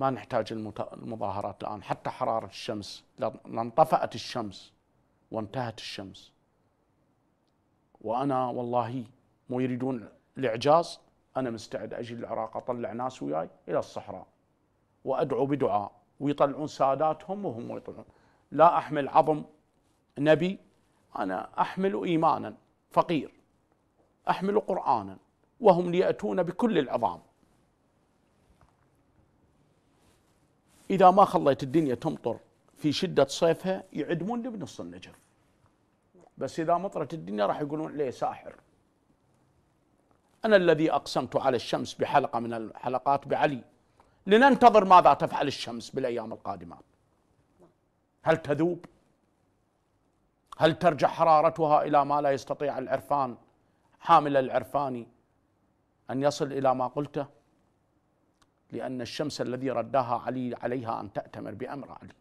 ما نحتاج المظاهرات الآن. حتى حرارة الشمس لانطفأت الشمس وانتهت الشمس. وأنا والله مو يريدون الإعجاز أنا مستعد أجي العراق أطلع ناس وياي إلى الصحراء وأدعو بدعاء. ويطلعون ساداتهم وهم يطلعون. لا أحمل عظم نبي أنا أحمل إيمانا فقير أحمل قرآنا. وهم ليأتون بكل العظام. إذا ما خليت الدنيا تمطر في شدة صيفها يعدمون بنص النجف. بس إذا مطرت الدنيا راح يقولون عليه ساحر. أنا الذي أقسمت على الشمس بحلقة من الحلقات بعلي. لننتظر ماذا تفعل الشمس بالأيام القادمة. هل تذوب؟ هل ترجع حرارتها إلى ما لا يستطيع العرفان حامل العرفان أن يصل إلى ما قلته؟ لأن الشمس الذي رداها علي عليها أن تأتمر بأمر علي.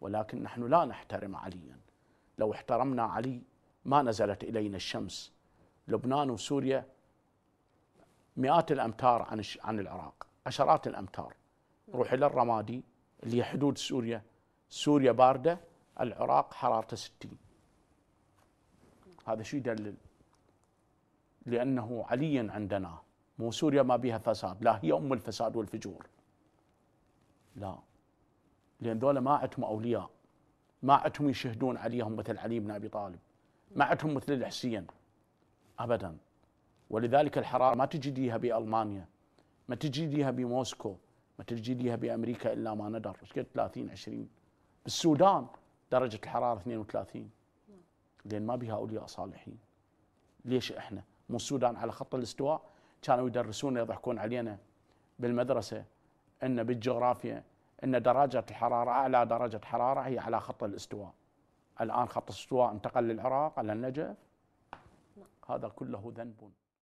ولكن نحن لا نحترم عليا. لو احترمنا علي ما نزلت إلينا الشمس. لبنان وسوريا مئات الأمتار عن عن العراق عشرات الأمتار. روح إلى الرمادي اللي هي حدود سوريا. سوريا باردة العراق حرارته 60 هذا شيء يدلل؟ لأنه عليا عندنا. مو سوريا ما بها فساد لا هي أم الفساد والفجور. لا. لأن ذولا ما عندهم أولياء ما عندهم يشهدون عليهم مثل علي بن أبي طالب ما عندهم مثل الحسين. أبدا. ولذلك الحرارة ما تجديها بألمانيا ما تجديها بموسكو ما تجديها بأمريكا إلا ما ندر. قد 30 20 بالسودان درجة الحرارة 32 لأن ما بها أولياء صالحين. ليش إحنا؟ مو السودان على خط الاستواء كانوا يدرسونا يضحكون علينا بالمدرسة أن بالجغرافيا أن درجة الحرارة أعلى درجة حرارة هي على خط الاستواء. الآن خط الاستواء انتقل للعراق على النجف. هذا كله ذنب.